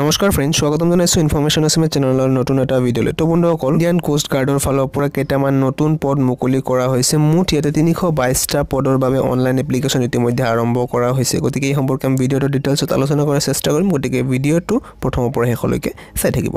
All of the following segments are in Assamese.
নমস্কাৰ ফ্ৰেণ্ড স্বাগতম জনাইছোঁ ইনফৰ্মেশ্যন আছামে চেনেলৰ নতুন এটা ভিডিঅ'লৈ তো বন্ধুসকল ইণ্ডিয়ান কোষ্ট গাৰ্ডৰ ফালৰ পৰা কেইটামান নতুন পদ মুকলি কৰা হৈছে। মুঠ ইয়াতে তিনিশ বাইছটা পদৰ বাবে অনলাইন এপ্লিকেশ্যন ইতিমধ্যে আৰম্ভ কৰা হৈছে। গতিকে এই সম্পৰ্কে আমি ভিডিঅ'টোৰ ডিটেইলছত আলোচনা কৰাৰ চেষ্টা কৰিম। গতিকে ভিডিঅ'টো প্ৰথমৰ পৰা শেষলৈকে চাই থাকিব।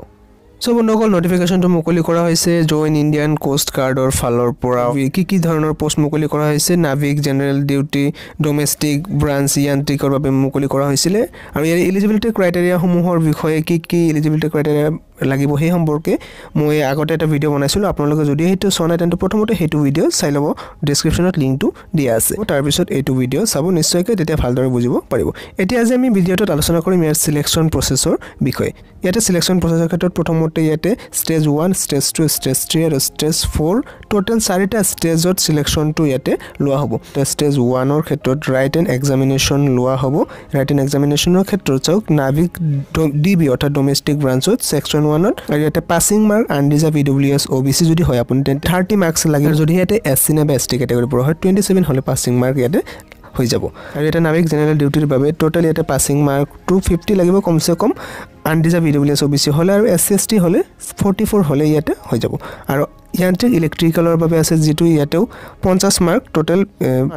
চ' বন্ধুসকল নটিফিকেশ্যনটো মুকলি কৰা হৈছে জইন ইণ্ডিয়ান কোষ্ট গাৰ্ডৰ ফালৰ পৰা। কি কি ধৰণৰ পষ্ট মুকলি কৰা হৈছে? Navik general duty domestic branch য়ান্ত্ৰিকৰ বাবে মুকলি কৰা হৈছিলে। আৰু ইয়াৰ ইলিজিবিলিটি ক্ৰাইটেৰিয়াসমূহৰ বিষয়ে কি কি ইলিজিবিলিটি ক্ৰাইটেৰিয়া লাগিব সেই সম্পৰ্কে মই আগতে এটা ভিডিঅ' বনাইছিলোঁ। আপোনালোকে যদি সেইটো চোৱা নাই তেন্তে প্ৰথমতে সেইটো ভিডিঅ' চাই ল'ব। ডিছক্ৰিপশ্যনত লিংকটো দিয়া আছে। তাৰপিছত এইটো ভিডিঅ' চাব নিশ্চয়কৈ তেতিয়া ভালদৰে বুজিব পাৰিব। এতিয়া আজি আমি ভিডিঅ'টোত আলোচনা কৰিম ইয়াৰ চিলেকশ্যন প্ৰচেছৰ বিষয়ে। ইয়াতে চিলেকশ্যন প্ৰচেছৰ ক্ষেত্ৰত প্ৰথমতে ইয়াতে stage one stage two stage three আৰু ষ্টেজ ফ'ৰ ট'টেল চাৰিটা ষ্টেজত চিলেকশ্যনটো ইয়াতে লোৱা হ'ব। ষ্টেজ ওৱানৰ ক্ষেত্ৰত ৰাইট এণ্ড এক্সামিনেশ্যন লোৱা হ'ব। ৰাইট এণ্ড এক্সামিনেশ্যনৰ ক্ষেত্ৰত চাওক নাভিক ডি বি অৰ্থাৎ ডমেষ্টিক ব্ৰাঞ্চত ছেকশ্যন ওৱানত আৰু ইয়াতে passing mark unreserved E W S O' B C যদি হয় আপুনি তেন্তে থাৰ্টি মাৰ্কছ লাগে। যদি ইয়াতে এছ চি নাইবা এছ টি কেটেগৰীৰ পৰা হয় টুৱেণ্টি ছেভেন হ'লে পাছিং মাৰ্ক ইয়াতে হৈ যাব। আৰু ইয়াতে নাভিক জেনেৰেল ডিউটিৰ বাবে টোটেল ইয়াতে পাছিং মাৰ্ক টু ফিফটি লাগিব কমচে কম unreserved E W S O' B C হ'লে আৰু এছ চি এছ টি হ'লে ফৰ্টি ফ'ৰ হ'লে ইয়াতে হৈ যাব। আৰু য়ান্ত্ৰিক ইলেক্ট্ৰিকেলৰ বাবে আছে যিটো ইয়াতেও পঞ্চাছ মাৰ্ক টোটেল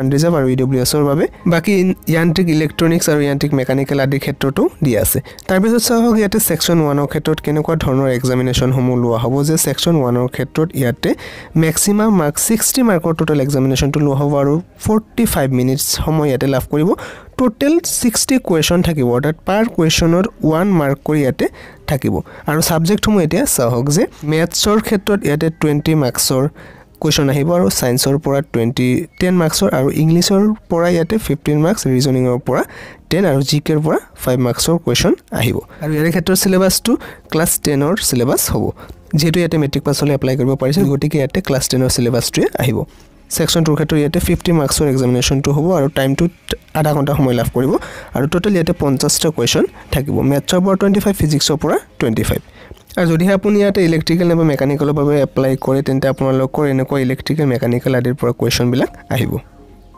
আনৰিজাৰ্ভ আৰু ই ডব্লিউ এছৰ বাবে। বাকী য়ান্ত্ৰিক ইলেক্ট্ৰনিক্স আৰু য়ান্ত্ৰিক মেকানিকেল আদিৰ ক্ষেত্ৰতো দিয়া আছে। তাৰপিছত চাওক ইয়াতে ছেকশ্যন ওৱানৰ ক্ষেত্ৰত কেনেকুৱা ধৰণৰ এক্সামিনেশ্যনসমূহ লোৱা হ'ব যে ছেকশ্যন ওৱানৰ ক্ষেত্ৰত ইয়াতে মেক্সিমাম মাৰ্ক ছিক্সটি মাৰ্কৰ টোটেল এক্সামিনেশ্যনটো লোৱা হ'ব আৰু ফৰ্টি ফাইভ মিনিটছ সময় ইয়াতে লাভ কৰিব। টোটেল ছিক্সটি কুৱেশ্যন থাকিব। অৰ্থাৎ পাৰ কুৱেশ্যনত ওৱান মাৰ্ক কৰি ইয়াতে থাকিব। আৰু ছাবজেক্টসমূহ এতিয়া চাওক যে মেথছৰ ক্ষেত্ৰত ইয়াতে টুৱেণ্টি মাৰ্কছৰ কুৱেশ্যন আহিব আৰু ছায়েন্সৰ পৰা টুৱেণ্টি টেন মাৰ্কছৰ আৰু ইংলিছৰ পৰা ইয়াতে ফিফটিন মাৰ্কছ ৰিজনিঙৰ পৰা টেন আৰু জি কেৰ পৰা ফাইভ মাৰ্কছৰ কুৱেশ্যন আহিব। আৰু ইয়াৰে ক্ষেত্ৰত চিলেবাছটো ক্লাছ টেনৰ চিলেবাছ হ'ব। যিহেতু ইয়াতে মেট্ৰিক পাছলৈ এপ্লাই কৰিব পাৰিছে গতিকে ইয়াতে ক্লাছ টেনৰ চিলেবাছটোৱে আহিব। ছেকশ্যন টুৰ ক্ষেত্ৰত ইয়াতে ফিফটি মাৰ্কছৰ এক্সামিনেশ্যনটো হ'ব আৰু টাইমটোত আধা ঘণ্টা সময় লাভ কৰিব। আৰু টোটেল ইয়াতে পঞ্চাছটা কুৱেশ্যন থাকিব। মেথছৰ পৰা টুৱেণ্টি ফাইভ ফিজিক্সৰ পৰা টুৱেণ্টি ফাইভ আৰু যদিহে আপুনি ইয়াতে ইলেক্ট্ৰিকেল নাইবা মেকানিকেলৰ বাবে এপ্লাই কৰে তেন্তে আপোনালোকৰ এনেকুৱা ইলেক্ট্ৰিকেল মেকানিকেল আদিৰ পৰা কুৱেশ্যনবিলাক আহিব।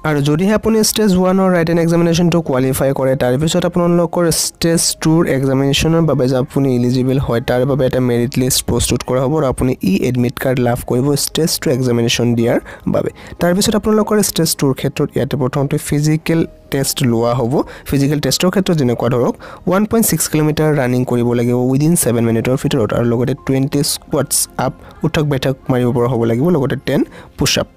আৰু যদিহে আপুনি ষ্টেজ ওৱানৰ ৰাইট এণ্ড এক্সামিনেশ্যনটো কোৱালিফাই কৰে তাৰপিছত আপোনালোকৰ ষ্টেজ টুৰ এক্সামিনেশ্যনৰ বাবে যে আপুনি ইলিজিবল হয় তাৰ বাবে এটা মেৰিট লিষ্ট প্ৰস্তুত কৰা হ'ব আৰু আপুনি ই এডমিট কাৰ্ড লাভ কৰিব ষ্টেজ টু এক্সামিনেশ্যন দিয়াৰ বাবে। তাৰপিছত আপোনালোকৰ ষ্টেজ টুৰ ক্ষেত্ৰত ইয়াতে প্ৰথমতে ফিজিকেল টেষ্ট লোৱা হ'ব। ফিজিকেল টেষ্টৰ ক্ষেত্ৰত যেনেকুৱা ধৰক one point six kilometre running কৰিব লাগিব উইদিন ছেভেন মিনিটৰ ভিতৰত আৰু লগতে টুৱেণ্টি স্কোৱাটছ আপ উঠক বেঠক মাৰিব পৰা হ'ব লাগিব লগতে টেন পুছ আপ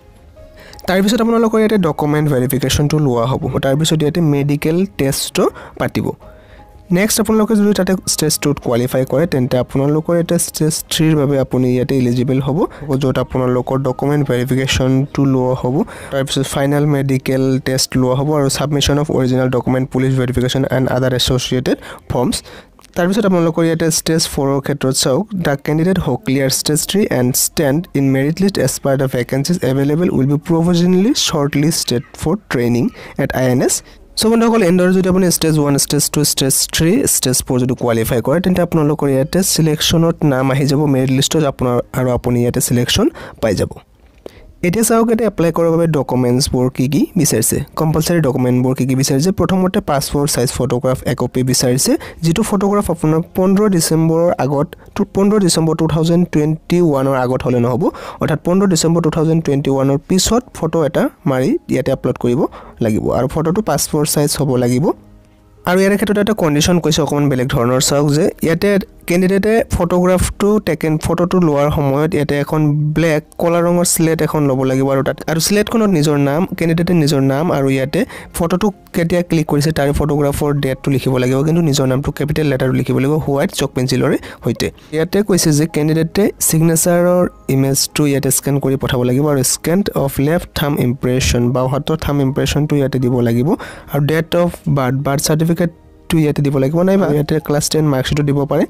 তাৰপিছত আপোনালোকৰ ইয়াতে ডকুমেণ্ট ভেৰিফিকেশ্যনটো লোৱা হ'ব। তাৰপিছত ইয়াতে মেডিকেল টেষ্টো পাতিব। নেক্সট আপোনালোকে যদি তাতে ষ্টেজ টুত কোৱালিফাই কৰে তেন্তে আপোনালোকৰ ইয়াতে ষ্টেজ থ্ৰীৰ বাবে আপুনি ইয়াতে ইলিজিবল হ'ব। য'ত আপোনালোকৰ ডকুমেণ্ট ভেৰিফিকেশ্যনটো লোৱা হ'ব। তাৰপিছত ফাইনেল মেডিকেল টেষ্ট লোৱা হ'ব আৰু submission of original document police verification and other associated forms তাৰপিছত আপোনালোকৰ ইয়াতে ষ্টেজ ফ'ৰৰ ক্ষেত্ৰত চাওক the candidate who clear stage three and stand in merit list as per the vacancies available will be provisionally short listed for training at I N S so' বন্ধুসকল এনেদৰে যদি আপুনি stage one stage two stage three stage four যদি কোৱালিফাই কৰে তেন্তে আপোনালোকৰ ইয়াতে চিলেকশ্যনত নাম আহি যাব মেৰিট লিষ্টত আপোনাৰ আৰু আপুনি ইয়াতে চিলেকশ্যন পাই যাব। এতিয়া চাওক ইয়াতে এপ্লাই কৰাৰ বাবে ডকুমেণ্টছবোৰ কি কি বিচাৰিছে। কম্পালচাৰী ডকুমেণ্টবোৰ কি কি বিচাৰিছে। প্ৰথমতে পাছপৰ্ট চাইজ ফটোগ্ৰাফ একপি বিচাৰিছে। যিটো ফটোগ্ৰাফ আপোনাৰ পোন্ধৰ ডিচেম্বৰৰ আগত পোন্ধৰ ডিচেম্বৰ টু থাউজেণ্ড টুৱেণ্টি ওৱানৰ আগত হ'লে নহ'ব। অৰ্থাৎ পোন্ধৰ ডিচেম্বৰ টু থাউজেণ্ড টুৱেণ্টি ওৱানৰ পিছত ফটো এটা মাৰি ইয়াতে আপলোড কৰিব লাগিব। আৰু ফটোটো পাছপৰ্ট চাইজ হ'ব লাগিব। আৰু ইয়াৰ ক্ষেত্ৰত এটা কণ্ডিশ্যন কৈছে অকণমান বেলেগ ধৰণৰ। চাওক যে ইয়াতে কেণ্ডিডেটে ফটোগ্ৰাফটো টেকেন ফটোটো লোৱাৰ সময়ত ইয়াতে এখন ব্লেক ক'লা ৰঙৰ শ্লেট এখন ল'ব লাগিব আৰু তাত আৰু শ্লেটখনত নিজৰ নাম কেণ্ডিডেটে নিজৰ নাম আৰু ইয়াতে ফটোটো কেতিয়া ক্লিক কৰিছে তাৰে ফটোগ্ৰাফৰ ডেটটো লিখিব লাগিব কিন্তু নিজৰ নামটো কেপিটেল লেটাৰটো লিখিব লাগিব হোৱাইট চক পেঞ্চিলৰে সৈতে। ইয়াতে কৈছে যে কেণ্ডিডেটে ছিগনেচাৰৰ ইমেজটো ইয়াতে স্কেন কৰি পঠাব লাগিব আৰু scan of left thumb impression বা হাতৰ থাম ইম্প্ৰেশ্যনটো ইয়াতে দিব লাগিব। আৰু ডেট অফ বাৰ্থ বাৰ্থ চাৰ্টিফিকেটটো ইয়াতে দিব লাগিব নাইবা ইয়াতে ক্লাছ টেন মাৰ্কশ্বিটো দিব পাৰে?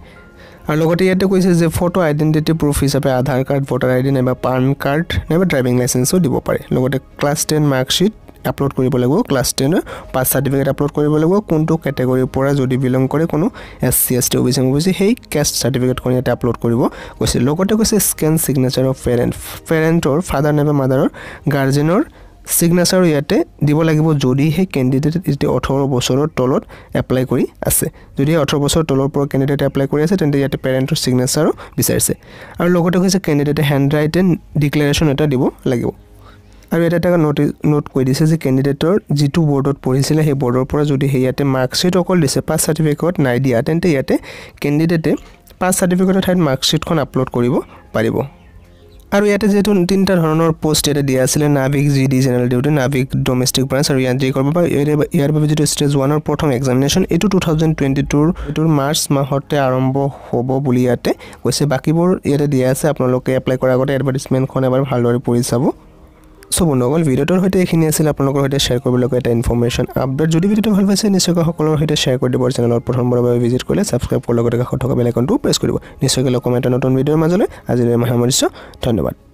আৰু লগতে ইয়াতে কৈছে যে ফটো আইডেণ্টিটি প্ৰুফ হিচাপে Aadhaar card voter I D নাইবা পান কাৰ্ড নাইবা ড্ৰাইভিং লাইচেঞ্চো দিব পাৰে। লগতে ক্লাছ টেন মাৰ্কশ্বিট আপলোড কৰিব লাগিব ক্লাছ টেনৰ পাছ চাৰ্টিফিকেট আপলোড কৰিব লাগিব কোনটো কেটেগৰীৰ পৰা যদি বিলং কৰে কোনো S C S T O' B C অ' সেই কেষ্ট চাৰ্টিফিকেটখন ইয়াতে আপলোড কৰিব কৈছে। লগতে কৈছে স্কেন ছিগনেচাৰ অফ পেৰেণ্ট পেৰেণ্টৰ ফাদাৰ নাইবা মাদাৰৰ গাৰ্জেনৰ ছিগনেচাৰো ইয়াতে দিব লাগিব যদিহে কেণ্ডিডেট এতিয়া ওঠৰ বছৰৰ তলত এপ্লাই কৰি আছে। যদি ওঠৰ বছৰৰ তলৰ পৰা কেণ্ডিডেটে এপ্লাই কৰি আছে তেন্তে ইয়াতে পেৰেণ্টৰ ছিগনেচাৰো বিচাৰিছে। আৰু লগতে হৈছে কেণ্ডিডেটে হেণ্ড ৰাইটেন ডিক্লেৰেশ্যন এটা দিব লাগিব। আৰু ইয়াতে এটা ন'টিচ নোট কৈ দিছে যে কেণ্ডিডেটৰ যিটো বৰ্ডত পঢ়িছিলে সেই বৰ্ডৰ পৰা যদি সেই ইয়াতে মাৰ্কশ্বিট অকল দিছে পাছ চাৰ্টিফিকেট নাই দিয়া তেন্তে ইয়াতে কেণ্ডিডেটে পাছ চাৰ্টিফিকেটৰ ঠাইত মাৰ্কশ্বিটখন আপলোড কৰিব পাৰিব। আৰু ইয়াতে যিহেতু তিনিটা ধৰণৰ পষ্ট ইয়াতে দিয়া আছিলে Navik G D general duty Navik domestic branch আৰু কৰিব পাৰে ইয়াৰ বাবে যিটো ষ্টেজ ওৱানৰ প্ৰথম এক্সামিনেশ্যন এইটো টু থাউজেণ্ড টুৱেণ্টি টুৰ এইটোৰ মাৰ্চ মাহতে আৰম্ভ হ'ব বুলি ইয়াতে কৈছে। বাকীবোৰ ইয়াতে দিয়া আছে আপোনালোকে এপ্লাই কৰাৰ আগতে এডভাৰ্টিজমেণ্টখন এবাৰ ভালদৰে পঢ়ি চাব। চ' বন্ধুসকল ভিডিঅ'টোৰ সৈতে এইখিনি আছিল আপোনালোকৰ সৈতে শ্বেয়াৰ কৰিবলগীয়া এটা ইনফৰ্মেশ্যন আপডেট যদি ভিডিঅ'টো ভাল পাইছে নিশ্চয়কৈ সকলোৰে সৈতে শ্বেয়াৰ কৰি দিব চেনেলত প্ৰথমবাৰৰ বাবে ভিজিট কৰিলে ছাবস্ক্ৰাইব কৰাৰ লগতে কাষত থকা বেল আইকনটো প্ৰেছ কৰিব নিশ্চয়কৈ কমেণ্টৰ নতুন ভিডিঅ'ৰ মাজলৈ। আজিলৈ মহামৰিছ ধন্যবাদ।